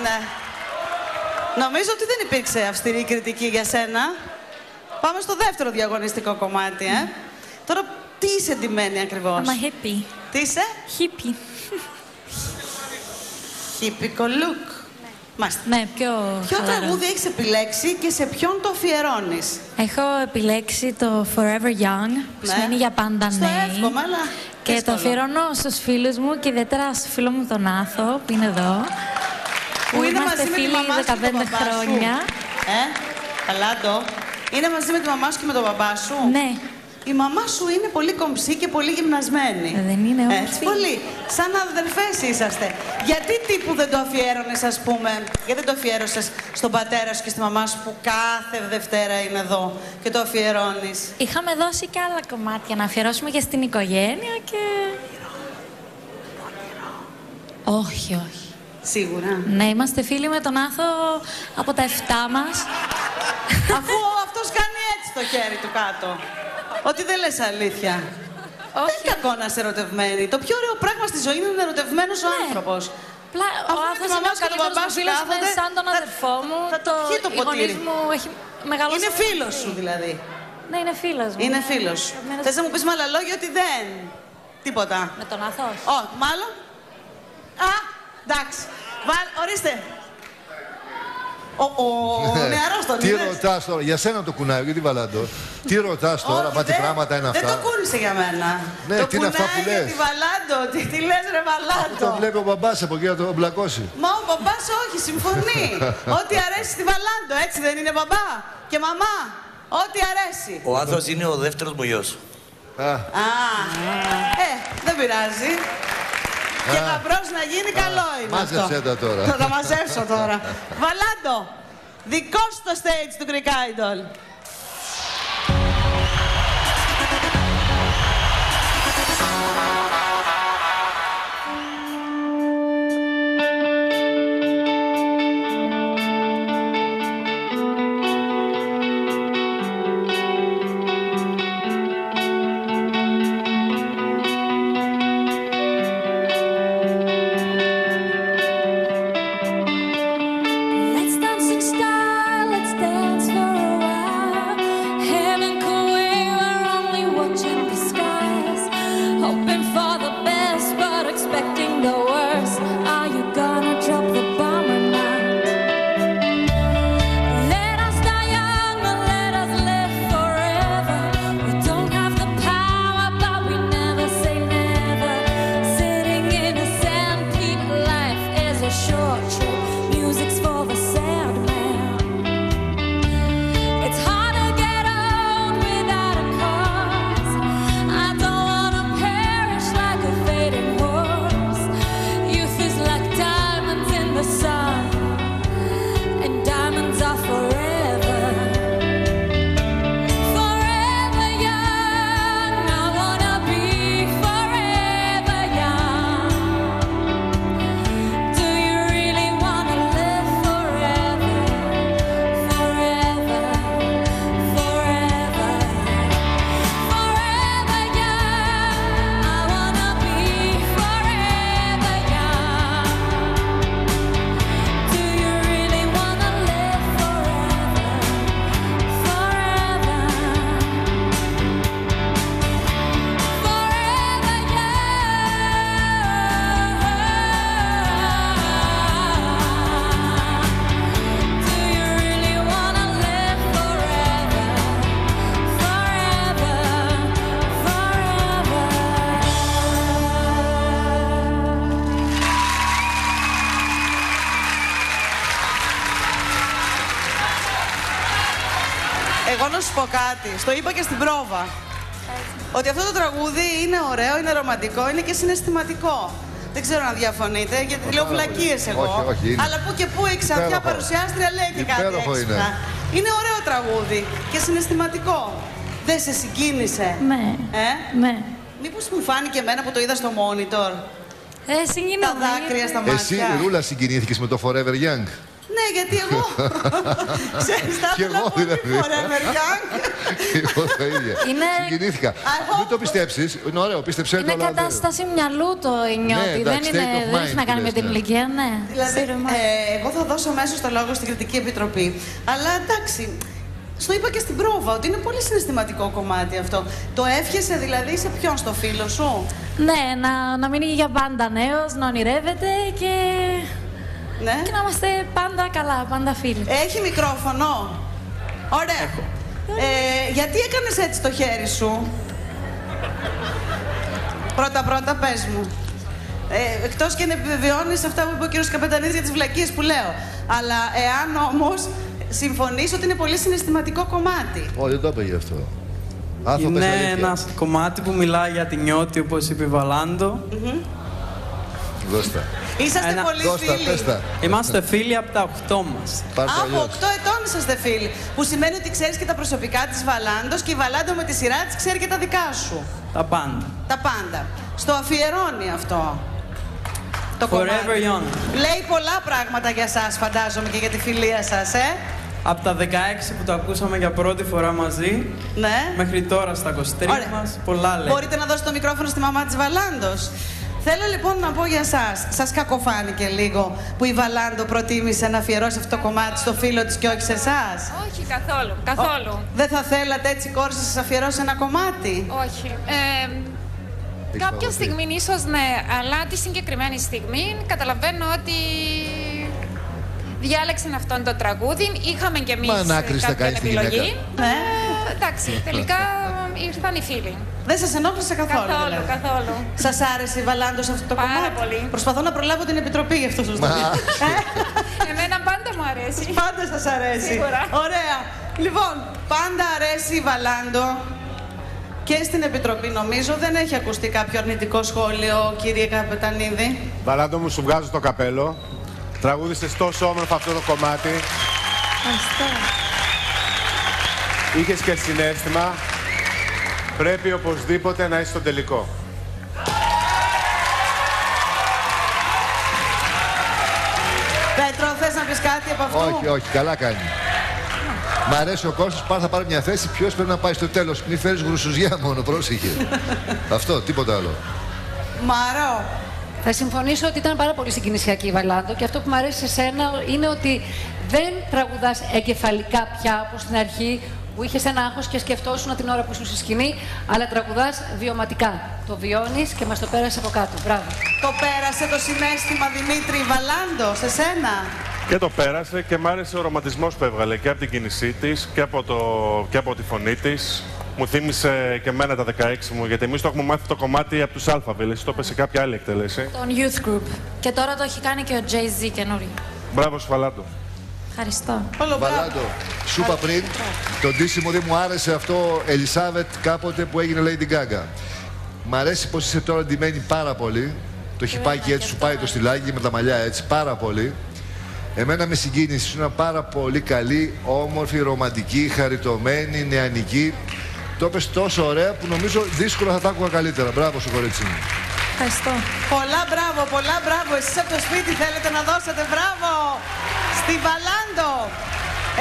είναι. Νομίζω ότι δεν υπήρξε αυστηρή κριτική για σένα. Πάμε στο δεύτερο διαγωνιστικό κομμάτι, ε. Τώρα, τι είσαι εντυμένη ακριβώς; I'm a hippie. Τι είσαι; Hippie. Hippico look. Μάλιστα. Ναι, πιο Ποιο χαλαρό. τραγούδι έχεις επιλέξει και σε ποιον το αφιερώνεις; Έχω επιλέξει το Forever Young, που Ναι. σημαίνει για πάντα Στο νέοι. εύχομαι, αλλά Και δύσκολο. το αφιερώνω στους φίλους μου και ιδιαίτερα στο φίλο μου τον Άθο, που είναι εδώ. Που είναι είμαστε μαζί με τη φίλοι μαμά σου και τον 15 μπαμπά σου. χρόνια. Ε, καλά το. Είναι μαζί με τη μαμά σου και με τον μπαμπά σου; Ναι. Η μαμά σου είναι πολύ κομψή και πολύ γυμνασμένη. Ε, δεν είναι όμως Έτσι, φίλη. πολύ. Σαν αδερφές είσαστε. Γιατί τύπου δεν το αφιέρωνες, ας πούμε, γιατί δεν το αφιέρωσες στον πατέρα σου και στη μαμά σου που κάθε Δευτέρα είναι εδώ και το αφιερώνεις; Είχαμε δώσει και άλλα κομμάτια να αφιερώσουμε και στην οικογένεια και... Όχι, όχι. Σίγουρα. Ναι, είμαστε φίλοι με τον Άθο από τα 7 μας. Αφού αυτός κάνει έτσι το χέρι του κάτω. Ότι δεν λες αλήθεια. Όχι. Δεν είναι κακό να είσαι ερωτευμένη. Το πιο ωραίο πράγμα στη ζωή είναι να είναι ερωτευμένος ο Ναι. άνθρωπος. Πλά, Αφού ο με τη Άθος μαμά είναι ο σου και τον καλύτερος μπαμπά μου σου φίλος, είναι κάθονται, σαν τον θα- αδερφό μου. θα το, πιει το οι γονείς ποτήρι. μου έχει μεγαλώσει. Είναι μαζί. φίλος σου δηλαδή. Ναι, είναι φίλος μου. Είναι φίλος σου. Αγαπημένος- Θες να μου πεις με άλλα λόγια ότι δεν. Τίποτα. Με τον Άθος. όχι. Ω, μάλλον. Α, εντάξει. Βάλ, ορίστε. Ο, ο νεαρός τον Τι είδες; ρωτάς τώρα, για σένα το κουνάει, γιατί βαλάντο. Τι ρωτάς τώρα, Όχι, μα τι δεν- πράγματα είναι Δεν το αυτά. κούνησε για μένα. Ναι, το τι είναι αυτά που κουνάει για λες; τη Βαλάντο. Τι, τι λες ρε Βαλάντο; Το βλέπει ο μπαμπάς από εκεί να το μπλακώσει. Μα ο μπαμπάς όχι, συμφωνεί. Ό,τι αρέσει στη Βαλάντο, έτσι δεν είναι μπαμπά; Και μαμά. Ό,τι αρέσει. Ο Άθος είναι ο δεύτερος μου γιος. Α, Α, ε, δεν πειράζει. Και γαμπρός να γίνει καλό είναι μάζεψέ αυτό. τα τώρα. Θα τα μαζέψω τώρα. Βαλάντο, δικό σου το stage του Greek Idol. Εγώ να σου πω κάτι. Στο είπα και στην πρόβα. Ότι αυτό το τραγούδι είναι ωραίο, είναι ρομαντικό, είναι και συναισθηματικό. Δεν ξέρω αν διαφωνείτε, γιατί λέω βλακίες εγώ. Όχι, όχι, είναι. Αλλά που και που η ξανθιά Υπέροχο. παρουσιάστρια λέει και κάτι Υπέροχο έξυπνα. είναι. Είναι ωραίο τραγούδι και συναισθηματικό. Δεν σε συγκίνησε. Ναι. Ε; Ναι. Μήπως μου φάνηκε εμένα που το είδα στο monitor; Ε, συγκινούμε. Τα δάκρυα στα μάτια. Εσύ, Ρούλα, συγκινήθηκες με το Forever Young; Ναι, γιατί εγώ. Ξέρεις, θα Κι ήθελα εγώ, πολύ δηλαδή. φορέ Αμερικάνικα. Εγώ το ίδιο. Είναι- Συγκινήθηκα. I Μην το hope- πιστέψεις. Είναι ωραίο, πίστεψέ το. Είναι αλλά δεν- κατάσταση μυαλού το νιώτη. Ναι, δεν, εντάξει, είναι, state of δεν mind έχει να κάνει που με λες, την ναι. ηλικία, ναι. Δηλαδή, Σίγουρα. ε, εγώ θα δώσω αμέσως το λόγο στην Κριτική Επιτροπή. Αλλά εντάξει, στο είπα και στην πρόβα ότι είναι πολύ συναισθηματικό κομμάτι αυτό. Το εύχεσαι δηλαδή σε ποιον, στο φίλο σου; Ναι, να, να μείνει για πάντα νέος, να ονειρεύεται και, Ναι. και να είμαστε πάντα καλά, πάντα φίλοι. Έχει μικρόφωνο. Ωραία. Ε, γιατί έκανες έτσι το χέρι σου; Πρώτα πρώτα πες μου. Ε, εκτός και να επιβεβαιώνεις αυτά που είπε ο κύριος Καπετανής για τις βλακίες που λέω. Αλλά εάν όμως συμφωνείς ότι είναι πολύ συναισθηματικό κομμάτι. Ω, δεν το είπε γι' αυτό. Άνθρωπο Είναι ένας κομμάτι που μιλάει για την νιώτη, όπως είπε η Βαλάντο. Δώστα. Είσαστε Ένα- πολύ Δώστα, φίλοι. πες τα. Είμαστε φίλοι από τα 8 μας. Πάρ' το Από αλλιώς. 8 ετών είσαστε φίλοι. Που σημαίνει ότι ξέρεις και τα προσωπικά της Βαλάντος και η Βαλάντο με τη σειρά της ξέρει και τα δικά σου. Τα πάντα. Τα πάντα. Στο αφιερώνει αυτό. Το Forever κομμάτι. young. Λέει πολλά πράγματα για σας φαντάζομαι και για τη φιλία σας, ε. Από τα 16 που το ακούσαμε για πρώτη φορά μαζί, Ναι. μέχρι τώρα στα 23 Ωραία. μας, πολλά λέει. Μπορείτε να δώσετε το μικρόφωνο στη μαμά της Βαλάντος. Θέλω λοιπόν να πω για σας, σας κακοφάνηκε λίγο που η Βαλάντο προτίμησε να αφιερώσει αυτό το κομμάτι στο φίλο της και όχι σε εσάς; Όχι, καθόλου. Καθόλου. Δεν θα θέλατε έτσι η κόρη σας να σας αφιερώσει ένα κομμάτι; Όχι. Ε, κάποια φαγωθεί. στιγμή ίσως ναι, αλλά τη συγκεκριμένη στιγμή καταλαβαίνω ότι διάλεξαν αυτόν το τραγούδι. Είχαμε κι εμείς Μα ανάκριση θα κάποια κάνεις τη επιλογή. γυναίκα. Ναι. Ε, εντάξει, τελικά ήρθαν οι φίλοι. Δεν σας ενόχλησε καθόλου. Καθόλου, δηλαδή. καθόλου. Σας άρεσε η Βαλάντος σε αυτό το Πάρα κομμάτι; πολύ. Προσπαθώ να προλάβω την επιτροπή γι' αυτό σας το Μα, λέω. Εμένα πάντα μου αρέσει. Πάντα σας αρέσει. Σίγουρα. Ωραία. Λοιπόν, πάντα αρέσει η Βαλάντο. Και στην Επιτροπή νομίζω δεν έχει ακουστεί κάποιο αρνητικό σχόλιο, κύριε Καπετανίδη. Βαλάντο μου, σου βγάζω το καπέλο. Τραγούδισες τόσο όμορφα αυτό το κομμάτι. Ευχαριστώ. Είχες και συνέστημα. Πρέπει οπωσδήποτε να είσαι στο τελικό. Πέτρο, θες να πεις κάτι από αυτό. όχι, όχι, καλά κάνει. Μ' αρέσει ο Κώστας, πάρα θα πάρει μια θέση. Ποιος πρέπει να πάει στο τέλος; Μην φέρεις γρουσουζιά μόνο, πρόσεχε. Αυτό, τίποτα άλλο. Μαρό. Θα συμφωνήσω ότι ήταν πάρα πολύ συγκινησιακή η Βαλάντο και αυτό που μου αρέσει σε σένα είναι ότι δεν τραγουδάς εγκεφαλικά πια όπως στην αρχή που είχες ένα άγχος και σκεφτόσουν την ώρα που ήσουν στη σκηνή, αλλά τραγουδάς βιωματικά. Το βιώνεις και μας το πέρασε από κάτω. Μπράβο. Το πέρασε το συνέστημα Δημήτρη Βαλάντο σε σένα. Και το πέρασε και μ' άρεσε ο ρομαντισμός που έβγαλε και από την κίνησή της και από, το, και από τη φωνή της. Μου θύμισε και εμένα τα 16 μου, γιατί εμείς το έχουμε μάθει το κομμάτι από τους Alphaville, εσύ το είπε σε κάποια άλλη εκτέλεση. Τον Youth Group. Και τώρα το έχει κάνει και ο Jay-Z καινούριο. Μπράβο σου, Φαλάντο. Ευχαριστώ. Όλο μπράβο. Βαλάντο, σου είπα πριν, το ντύσιμο δεν μου άρεσε αυτό, Ελισάβετ, κάποτε που έγινε Lady Gaga. Μ' αρέσει πως είσαι τώρα ντυμένη πάρα πολύ. Το χιπάκι έτσι σου πάει το στυλάκι με τα μαλλιά έτσι, πάρα πολύ. Εμένα με συγκίνησε, ήσουν πάρα πολύ καλή, όμορφη, ρομαντική, χαριτωμένη, νεανική. Το έπες τόσο ωραία που νομίζω δύσκολα θα τα άκουγα καλύτερα. Μπράβο σου κορίτσι μου. Ευχαριστώ. Πολλά μπράβο, πολλά μπράβο. Εσείς από το σπίτι θέλετε να δώσετε μπράβο στη Βαλάντο.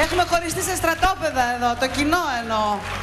Έχουμε χωριστεί σε στρατόπεδα εδώ, το κοινό εννοώ.